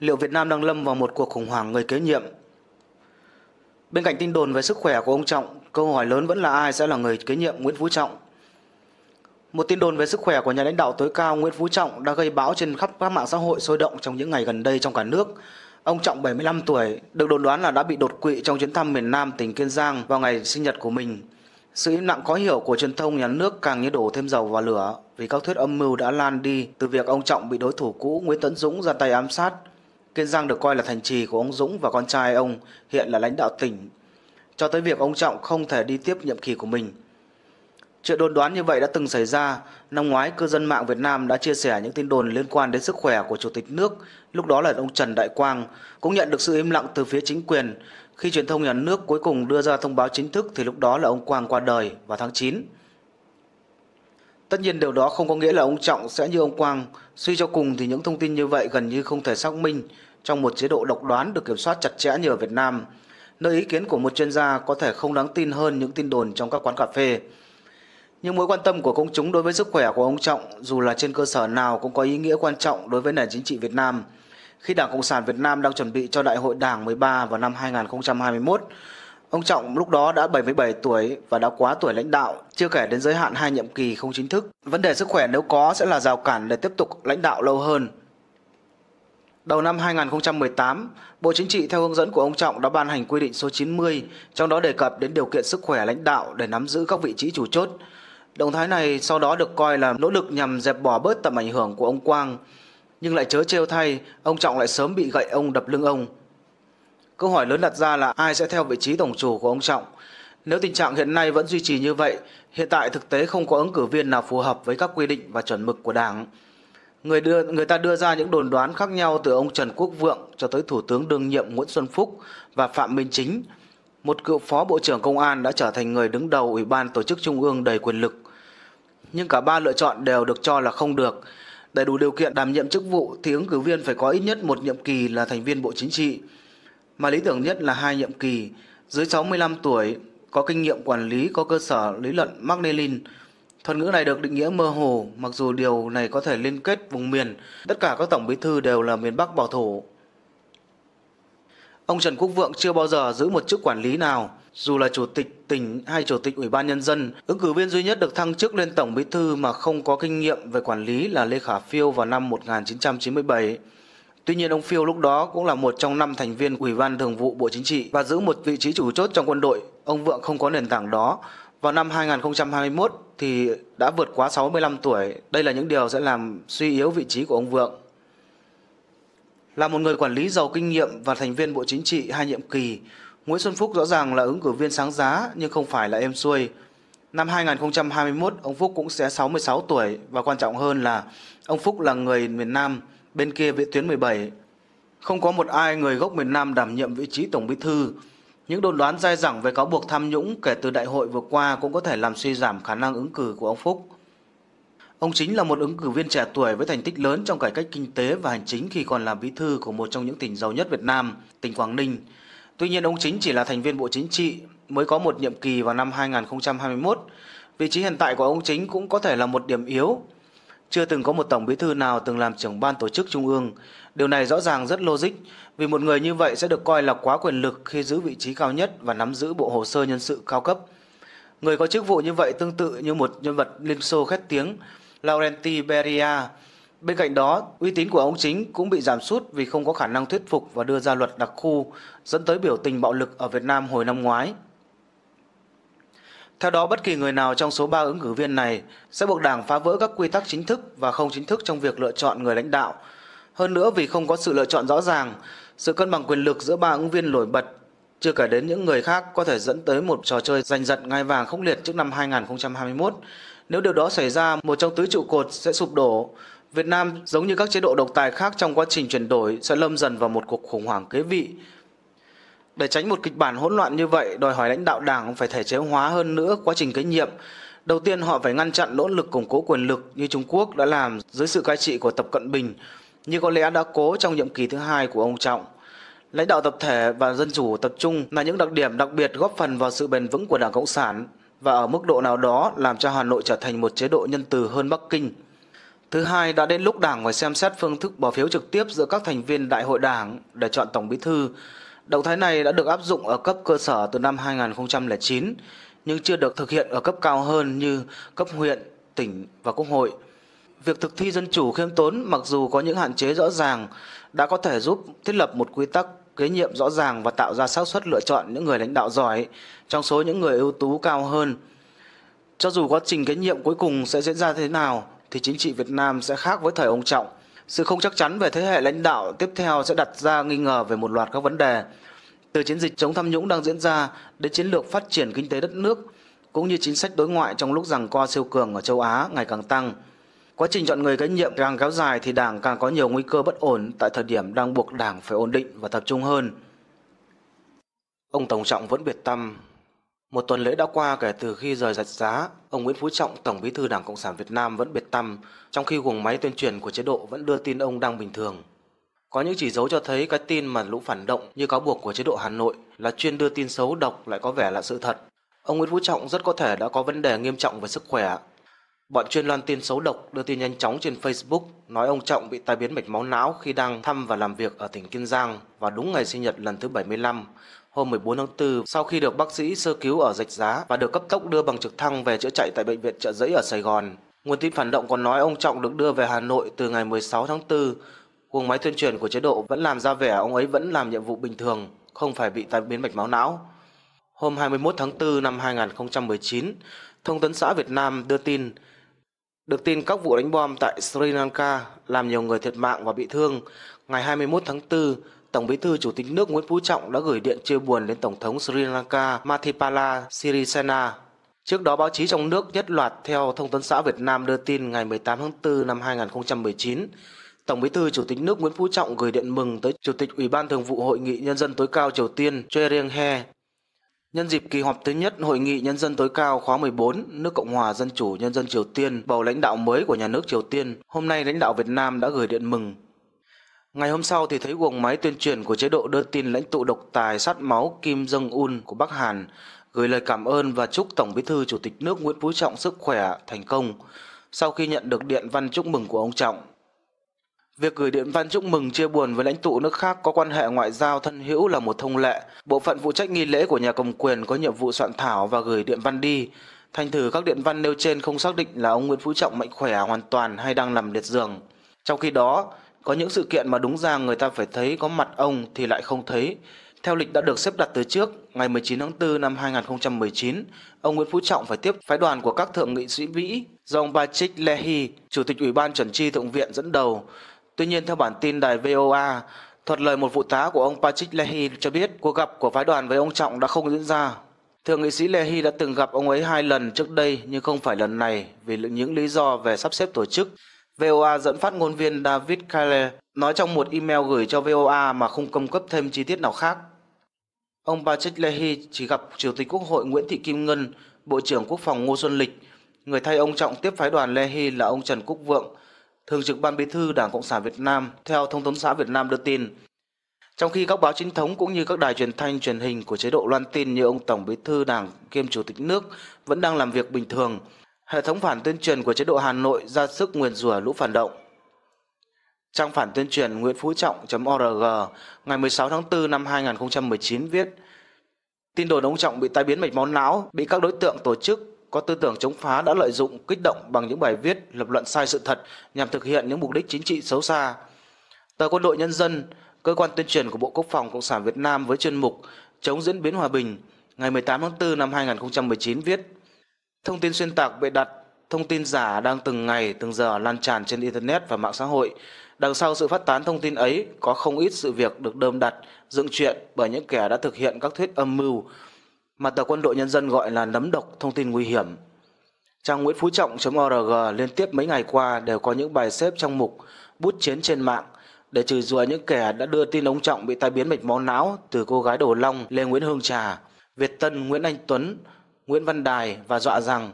liệu Việt Nam đang lâm vào một cuộc khủng hoảng người kế nhiệm? Bên cạnh tin đồn về sức khỏe của ông Trọng, câu hỏi lớn vẫn là ai sẽ là người kế nhiệm Nguyễn Phú Trọng. Một tin đồn về sức khỏe của nhà lãnh đạo tối cao Nguyễn Phú Trọng đã gây bão trên khắp các mạng xã hội sôi động trong những ngày gần đây trong cả nước. Ông Trọng 75 tuổi, được đồn đoán là đã bị đột quỵ trong chuyến thăm miền Nam tỉnh Kiên Giang vào ngày sinh nhật của mình. Sự im lặng khó hiểu của truyền thông nhà nước càng như đổ thêm dầu vào lửa vì các thuyết âm mưu đã lan đi từ việc ông Trọng bị đối thủ cũ Nguyễn Tấn Dũng ra tay ám sát. Kiên Giang được coi là thành trì của ông Dũng và con trai ông hiện là lãnh đạo tỉnh, cho tới việc ông Trọng không thể đi tiếp nhiệm kỳ của mình. Chuyện đồn đoán như vậy đã từng xảy ra. Năm ngoái, cư dân mạng Việt Nam đã chia sẻ những tin đồn liên quan đến sức khỏe của Chủ tịch nước, lúc đó là ông Trần Đại Quang, cũng nhận được sự im lặng từ phía chính quyền. Khi truyền thông nhà nước cuối cùng đưa ra thông báo chính thức thì lúc đó là ông Quang qua đời vào tháng 9. Tất nhiên điều đó không có nghĩa là ông Trọng sẽ như ông Quang. Suy cho cùng thì những thông tin như vậy gần như không thể xác minh trong một chế độ độc đoán được kiểm soát chặt chẽ như ở Việt Nam, nơi ý kiến của một chuyên gia có thể không đáng tin hơn những tin đồn trong các quán cà phê. Nhưng mối quan tâm của công chúng đối với sức khỏe của ông Trọng dù là trên cơ sở nào cũng có ý nghĩa quan trọng đối với nền chính trị Việt Nam. Khi Đảng Cộng sản Việt Nam đang chuẩn bị cho Đại hội Đảng 13 vào năm 2021, ông Trọng lúc đó đã 77 tuổi và đã quá tuổi lãnh đạo, chưa kể đến giới hạn hai nhiệm kỳ không chính thức. Vấn đề sức khỏe nếu có sẽ là rào cản để tiếp tục lãnh đạo lâu hơn. Đầu năm 2018, Bộ Chính trị theo hướng dẫn của ông Trọng đã ban hành quy định số 90, trong đó đề cập đến điều kiện sức khỏe lãnh đạo để nắm giữ các vị trí chủ chốt. Động thái này sau đó được coi là nỗ lực nhằm dẹp bỏ bớt tầm ảnh hưởng của ông Quang, nhưng lại chớ trêu thay, ông Trọng lại sớm bị gậy ông đập lưng ông. Câu hỏi lớn đặt ra là ai sẽ theo vị trí tổng chủ của ông Trọng? Nếu tình trạng hiện nay vẫn duy trì như vậy, hiện tại thực tế không có ứng cử viên nào phù hợp với các quy định và chuẩn mực của Đảng. Người đưa người ta đưa ra những đồn đoán khác nhau từ ông Trần Quốc Vượng cho tới Thủ tướng đương nhiệm Nguyễn Xuân Phúc và Phạm Minh Chính. Một cựu phó Bộ trưởng Công an đã trở thành người đứng đầu Ủy ban Tổ chức Trung ương đầy quyền lực. Nhưng cả ba lựa chọn đều được cho là không được. Để đủ điều kiện đảm nhiệm chức vụ thì ứng cử viên phải có ít nhất một nhiệm kỳ là thành viên Bộ Chính trị. Mà lý tưởng nhất là hai nhiệm kỳ, dưới 65 tuổi, có kinh nghiệm quản lý, có cơ sở lý luận Mark Lenin. Thuật ngữ này được định nghĩa mơ hồ, mặc dù điều này có thể liên kết vùng miền. Tất cả các tổng bí thư đều là miền Bắc bảo thủ. Ông Trần Quốc Vượng chưa bao giờ giữ một chức quản lý nào, dù là chủ tịch tỉnh hay chủ tịch ủy ban nhân dân. Ứng cử viên duy nhất được thăng chức lên tổng bí thư mà không có kinh nghiệm về quản lý là Lê Khả Phiêu vào năm 1997. Tuy nhiên ông Phiêu lúc đó cũng là một trong năm thành viên Ủy ban Thường vụ Bộ Chính trị và giữ một vị trí chủ chốt trong quân đội. Ông Vượng không có nền tảng đó. Vào năm 2021 thì đã vượt quá 65 tuổi. Đây là những điều sẽ làm suy yếu vị trí của ông Vượng. Là một người quản lý giàu kinh nghiệm và thành viên Bộ Chính trị hai nhiệm kỳ, Nguyễn Xuân Phúc rõ ràng là ứng cử viên sáng giá nhưng không phải là êm xuôi. Năm 2021, ông Phúc cũng sẽ 66 tuổi và quan trọng hơn là ông Phúc là người miền Nam, bên kia vị tuyến 17. Không có một ai người gốc miền Nam đảm nhiệm vị trí tổng bí thư. Những đồn đoán dai dẳng về cáo buộc tham nhũng kể từ đại hội vừa qua cũng có thể làm suy giảm khả năng ứng cử của ông Phúc. Ông chính là một ứng cử viên trẻ tuổi với thành tích lớn trong cải cách kinh tế và hành chính khi còn làm bí thư của một trong những tỉnh giàu nhất Việt Nam, tỉnh Quảng Ninh. Tuy nhiên ông chính chỉ là thành viên Bộ Chính trị, mới có một nhiệm kỳ vào năm 2021. Vị trí hiện tại của ông chính cũng có thể là một điểm yếu. Chưa từng có một tổng bí thư nào từng làm trưởng ban tổ chức trung ương. Điều này rõ ràng rất logic vì một người như vậy sẽ được coi là quá quyền lực khi giữ vị trí cao nhất và nắm giữ bộ hồ sơ nhân sự cao cấp. Người có chức vụ như vậy tương tự như một nhân vật Liên Xô khét tiếng Laurenti Beria. Bên cạnh đó, uy tín của ông chính cũng bị giảm sút vì không có khả năng thuyết phục và đưa ra luật đặc khu, dẫn tới biểu tình bạo lực ở Việt Nam hồi năm ngoái. Theo đó, bất kỳ người nào trong số 3 ứng cử viên này sẽ buộc Đảng phá vỡ các quy tắc chính thức và không chính thức trong việc lựa chọn người lãnh đạo. Hơn nữa vì không có sự lựa chọn rõ ràng, sự cân bằng quyền lực giữa ba ứng viên nổi bật, chưa kể đến những người khác có thể dẫn tới một trò chơi giành giật ngai vàng khốc liệt trước năm 2021 nếu điều đó xảy ra, một trong tứ trụ cột sẽ sụp đổ. Việt Nam, giống như các chế độ độc tài khác trong quá trình chuyển đổi, sẽ lâm dần vào một cuộc khủng hoảng kế vị. Để tránh một kịch bản hỗn loạn như vậy, đòi hỏi lãnh đạo đảng phải thể chế hóa hơn nữa quá trình kế nhiệm. Đầu tiên họ phải ngăn chặn nỗ lực củng cố quyền lực như Trung Quốc đã làm dưới sự cai trị của Tập Cận Bình, như có lẽ đã cố trong nhiệm kỳ thứ hai của ông Trọng. Lãnh đạo tập thể và dân chủ tập trung là những đặc điểm đặc biệt góp phần vào sự bền vững của Đảng Cộng sản và ở mức độ nào đó làm cho Hà Nội trở thành một chế độ nhân từ hơn Bắc Kinh. Thứ hai, đã đến lúc Đảng phải xem xét phương thức bỏ phiếu trực tiếp giữa các thành viên Đại hội Đảng để chọn Tổng Bí thư. Động thái này đã được áp dụng ở cấp cơ sở từ năm 2009, nhưng chưa được thực hiện ở cấp cao hơn như cấp huyện, tỉnh và quốc hội. Việc thực thi dân chủ khiêm tốn mặc dù có những hạn chế rõ ràng đã có thể giúp thiết lập một quy tắc kế nhiệm rõ ràng và tạo ra xác suất lựa chọn những người lãnh đạo giỏi trong số những người ưu tú cao hơn. Cho dù quá trình kế nhiệm cuối cùng sẽ diễn ra thế nào thì chính trị Việt Nam sẽ khác với thời ông Trọng. Sự không chắc chắn về thế hệ lãnh đạo tiếp theo sẽ đặt ra nghi ngờ về một loạt các vấn đề. Từ chiến dịch chống tham nhũng đang diễn ra đến chiến lược phát triển kinh tế đất nước, cũng như chính sách đối ngoại trong lúc rằng co siêu cường ở châu Á ngày càng tăng. Quá trình chọn người kế nhiệm càng kéo dài thì Đảng càng có nhiều nguy cơ bất ổn tại thời điểm đang buộc Đảng phải ổn định và tập trung hơn. Ông Tổng Trọng vẫn biệt tâm. Một tuần lễ đã qua kể từ khi rời giật giá, ông Nguyễn Phú Trọng, Tổng bí thư Đảng Cộng sản Việt Nam vẫn biệt tâm, trong khi guồng máy tuyên truyền của chế độ vẫn đưa tin ông đang bình thường. Có những chỉ dấu cho thấy cái tin mà lũ phản động như cáo buộc của chế độ Hà Nội là chuyên đưa tin xấu độc lại có vẻ là sự thật. Ông Nguyễn Phú Trọng rất có thể đã có vấn đề nghiêm trọng về sức khỏe Bọn chuyên loan tin xấu độc đưa tin nhanh chóng trên Facebook nói ông Trọng bị tai biến mạch máu não khi đang thăm và làm việc ở tỉnh Kiên Giang và đúng ngày sinh nhật lần thứ 75, hôm 14 tháng 4 sau khi được bác sĩ sơ cứu ở rạch giá và được cấp tốc đưa bằng trực thăng về chữa chạy tại bệnh viện trợ giấy ở Sài Gòn. Nguồn tin phản động còn nói ông Trọng được đưa về Hà Nội từ ngày 16 tháng 4. Cuồng máy tuyên truyền của chế độ vẫn làm ra vẻ ông ấy vẫn làm nhiệm vụ bình thường, không phải bị tai biến mạch máu não. Hôm 21 tháng 4 năm 2019, Thông tấn xã Việt Nam đưa tin được tin các vụ đánh bom tại Sri Lanka làm nhiều người thiệt mạng và bị thương. Ngày 21 tháng 4, Tổng bí thư Chủ tịch nước Nguyễn Phú Trọng đã gửi điện chia buồn đến Tổng thống Sri Lanka Mathipala Sirisena. Trước đó báo chí trong nước nhất loạt theo Thông tấn xã Việt Nam đưa tin ngày 18 tháng 4 năm 2019, Tổng bí thư Chủ tịch nước Nguyễn Phú Trọng gửi điện mừng tới Chủ tịch Ủy ban Thường vụ Hội nghị Nhân dân tối cao Triều Tiên Choi Ryong-hae Nhân dịp kỳ họp thứ nhất Hội nghị Nhân dân tối cao khóa 14, nước Cộng hòa Dân chủ Nhân dân Triều Tiên bầu lãnh đạo mới của nhà nước Triều Tiên, hôm nay lãnh đạo Việt Nam đã gửi điện mừng. Ngày hôm sau thì thấy guồng máy tuyên truyền của chế độ đưa tin lãnh tụ độc tài sát máu Kim Jong-un của Bắc Hàn gửi lời cảm ơn và chúc Tổng bí thư Chủ tịch nước Nguyễn Phú Trọng sức khỏe, thành công sau khi nhận được điện văn chúc mừng của ông Trọng. Việc gửi điện văn chúc mừng chia buồn với lãnh tụ nước khác có quan hệ ngoại giao thân hữu là một thông lệ. Bộ phận phụ trách nghi lễ của nhà cầm quyền có nhiệm vụ soạn thảo và gửi điện văn đi. Thành thử các điện văn nêu trên không xác định là ông Nguyễn Phú Trọng mạnh khỏe hoàn toàn hay đang nằm liệt giường. Trong khi đó, có những sự kiện mà đúng ra người ta phải thấy có mặt ông thì lại không thấy. Theo lịch đã được xếp đặt từ trước, ngày 19 tháng 4 năm 2019, ông Nguyễn Phú Trọng phải tiếp phái đoàn của các thượng nghị sĩ Mỹ do ông Patrick Leahy, Chủ tịch Ủy ban chuẩn tri Thượng viện dẫn đầu. Tuy nhiên, theo bản tin đài VOA, thuật lời một vụ tá của ông Patrick Leahy cho biết cuộc gặp của phái đoàn với ông Trọng đã không diễn ra. Thượng nghị sĩ Leahy đã từng gặp ông ấy hai lần trước đây nhưng không phải lần này vì những lý do về sắp xếp tổ chức. VOA dẫn phát ngôn viên David Kyle nói trong một email gửi cho VOA mà không cung cấp thêm chi tiết nào khác. Ông Patrick Leahy chỉ gặp Chủ tịch Quốc hội Nguyễn Thị Kim Ngân, Bộ trưởng Quốc phòng Ngô Xuân Lịch. Người thay ông Trọng tiếp phái đoàn Leahy là ông Trần Quốc Vượng, Thường trực Ban Bí thư Đảng Cộng sản Việt Nam theo Thông tấn xã Việt Nam đưa tin. Trong khi các báo chính thống cũng như các đài truyền thanh truyền hình của chế độ loan tin như ông Tổng Bí thư Đảng kiêm Chủ tịch nước vẫn đang làm việc bình thường, hệ thống phản tuyên truyền của chế độ Hà Nội ra sức nguyền rủa lũ phản động. Trang phản tuyên truyền Nguyễn Phú Trọng.org ngày 16 tháng 4 năm 2019 viết Tin đồn ông Trọng bị tai biến mạch máu não, bị các đối tượng tổ chức có tư tưởng chống phá đã lợi dụng kích động bằng những bài viết lập luận sai sự thật nhằm thực hiện những mục đích chính trị xấu xa. Tờ Quân đội Nhân dân, cơ quan tuyên truyền của Bộ Quốc phòng Cộng sản Việt Nam với chuyên mục Chống diễn biến hòa bình ngày 18 tháng 4 năm 2019 viết Thông tin xuyên tạc bịa đặt, thông tin giả đang từng ngày từng giờ lan tràn trên Internet và mạng xã hội. Đằng sau sự phát tán thông tin ấy có không ít sự việc được đơm đặt, dựng chuyện bởi những kẻ đã thực hiện các thuyết âm mưu, mà tờ quân đội nhân dân gọi là nấm độc thông tin nguy hiểm. Trang Nguyễn Phú Trọng.org liên tiếp mấy ngày qua đều có những bài xếp trong mục bút chiến trên mạng để trừ rùa những kẻ đã đưa tin ông Trọng bị tai biến mạch máu não từ cô gái Đồ Long Lê Nguyễn Hương Trà, Việt Tân, Nguyễn Anh Tuấn, Nguyễn Văn Đài và dọa rằng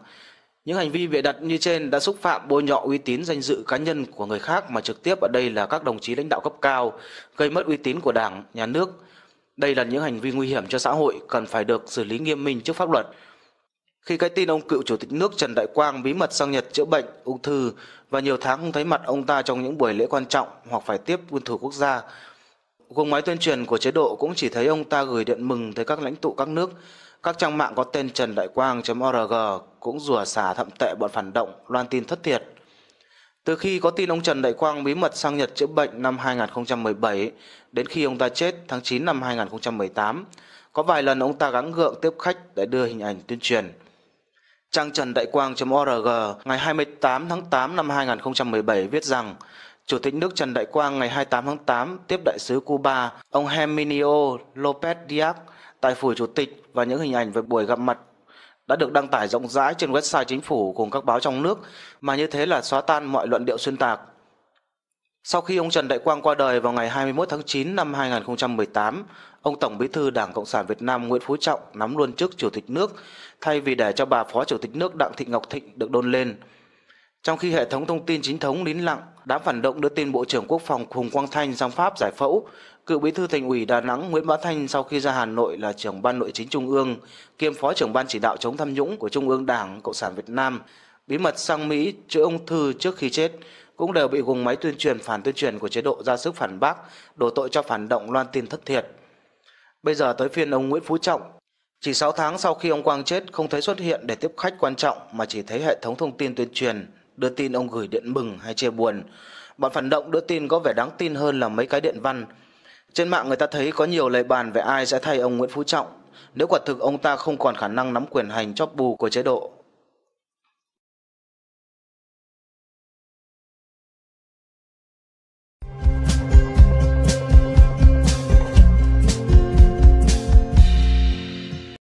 những hành vi bịa đặt như trên đã xúc phạm bôi nhọ uy tín danh dự cá nhân của người khác mà trực tiếp ở đây là các đồng chí lãnh đạo cấp cao, gây mất uy tín của Đảng, nhà nước, đây là những hành vi nguy hiểm cho xã hội cần phải được xử lý nghiêm minh trước pháp luật. Khi cái tin ông cựu chủ tịch nước Trần Đại Quang bí mật sang Nhật chữa bệnh, ung thư và nhiều tháng không thấy mặt ông ta trong những buổi lễ quan trọng hoặc phải tiếp quân thủ quốc gia, gương máy tuyên truyền của chế độ cũng chỉ thấy ông ta gửi điện mừng tới các lãnh tụ các nước. Các trang mạng có tên Trần Đại Quang.org cũng rủa xả thậm tệ bọn phản động, loan tin thất thiệt. Từ khi có tin ông Trần Đại Quang bí mật sang Nhật chữa bệnh năm 2017 đến khi ông ta chết tháng 9 năm 2018, có vài lần ông ta gắng gượng tiếp khách để đưa hình ảnh tuyên truyền. Trang Trần Đại Quang.org ngày 28 tháng 8 năm 2017 viết rằng Chủ tịch nước Trần Đại Quang ngày 28 tháng 8 tiếp đại sứ Cuba, ông Herminio Lopez Diaz tại phủ chủ tịch và những hình ảnh về buổi gặp mặt đã được đăng tải rộng rãi trên website chính phủ cùng các báo trong nước mà như thế là xóa tan mọi luận điệu xuyên tạc. Sau khi ông Trần Đại Quang qua đời vào ngày 21 tháng 9 năm 2018, ông Tổng Bí thư Đảng Cộng sản Việt Nam Nguyễn Phú Trọng nắm luôn chức Chủ tịch nước thay vì để cho bà Phó Chủ tịch nước Đặng Thị Ngọc Thịnh được đôn lên. Trong khi hệ thống thông tin chính thống nín lặng, đám phản động đưa tin Bộ trưởng Quốc phòng Hùng Quang Thanh sang Pháp giải phẫu, cựu bí thư thành ủy Đà Nẵng Nguyễn Bá Thanh sau khi ra Hà Nội là trưởng ban nội chính Trung ương, kiêm phó trưởng ban chỉ đạo chống tham nhũng của Trung ương Đảng Cộng sản Việt Nam, bí mật sang Mỹ chữa ung thư trước khi chết, cũng đều bị gùng máy tuyên truyền phản tuyên truyền của chế độ ra sức phản bác, đổ tội cho phản động loan tin thất thiệt. Bây giờ tới phiên ông Nguyễn Phú Trọng. Chỉ 6 tháng sau khi ông Quang chết không thấy xuất hiện để tiếp khách quan trọng mà chỉ thấy hệ thống thông tin tuyên truyền đưa tin ông gửi điện mừng hay chia buồn. Bọn phản động đưa tin có vẻ đáng tin hơn là mấy cái điện văn. Trên mạng người ta thấy có nhiều lời bàn về ai sẽ thay ông Nguyễn Phú Trọng nếu quả thực ông ta không còn khả năng nắm quyền hành chóp bù của chế độ.